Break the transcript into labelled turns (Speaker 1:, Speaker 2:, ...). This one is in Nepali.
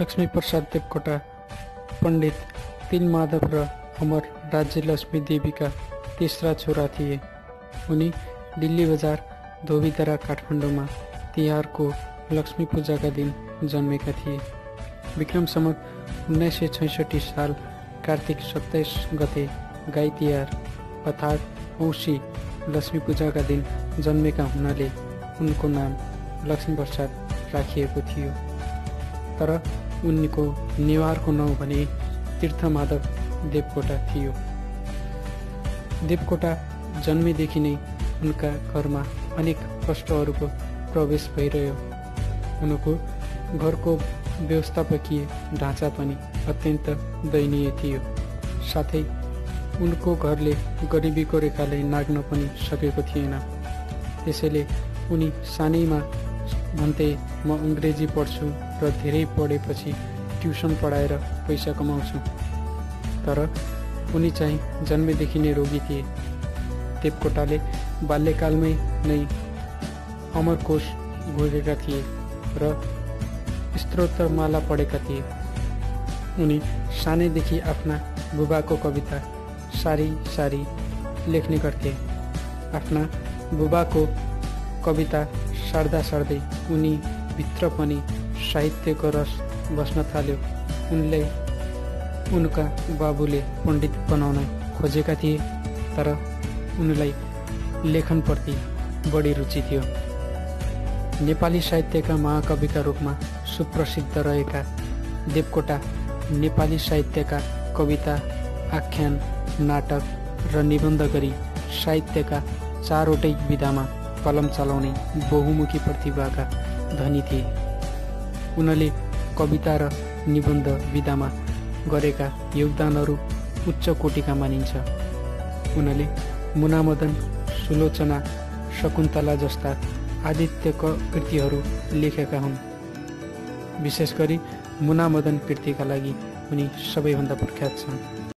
Speaker 1: लक्ष्मीप्रसाद देवकोटा पण्डित तिलमाधव र अमर राज्यलक्ष्मी देवीका तेस्रा छोरा थिए उनी दिल्ली बजार धोबीधरा काठमाडौँमा तिहारको लक्ष्मी पूजाका दिन जन्मेका थिए विक्रम सम्मत उन्नाइस सय छैसठी साल कार्तिक सत्ताइस गते गाई तिहार अर्थात् औँसी लक्ष्मी पूजाका दिन जन्मेका हुनाले उनको नाम लक्ष्मीप्रसाद राखिएको थियो तर उनको नेवारको नाउँ भने तीर्थमाधव देवकोटा थियो। देवकोटा जन्मेदेखि नै उनका घरमा अनेक कष्टहरूको प्रवेश भइरह्यो। उनको घरको व्यवस्थापकीय ढाँचा पनि अत्यन्त दयनीय थियो। साथै उनको घरले गरिबीको रेखालाई नाग्न पनि सकेको थिएन। त्यसैले उनी सानैमा भन्थे म अङ्ग्रेजी पढ्छु र धेरै पढेपछि ट्युसन पढाएर पैसा कमाउँछु। तर उनी चाहिँ जन्मेदेखि नै रोगी थिए। देवकोटाले बाल्यकालमै नै अमरकोश घोडेका थिए र स्त्रोत्रमाला पढेका थिए। उनी सानैदेखि आफ्ना बुबाको कविता सारी सारी लेख्ने गर्थे। आफ्ना बुबाको कविता सार्दा सार्दै उनी भित्र पनि साहित्यको रस बस्न थाल्यो। उनले उनका बाबुले पण्डित बनाउन खोजेका थिए तर उनलाई लेखनप्रति बढी रुचि थियो। नेपाली साहित्यका महाकविका रूपमा सुप्रसिद्ध रहेका देवकोटा नेपाली साहित्यका कविता आख्यान नाटक र निबन्ध गरी साहित्यका चारवटै विधामा कलम चलाउने बहुमुखी प्रतिभाका धनी थिए। उनले कविता र निबन्ध विधामा गरेका योगदानहरू उच्च कोटिका मानिन्छ। उनले मुनामदन सुलोचना शकुन्तला जस्ता आदित्यका कृतिहरू लेखेका हुन्। विशेष गरी मुनामदन कृतिका लागि उनी सबैभन्दा प्रख्यात छन्।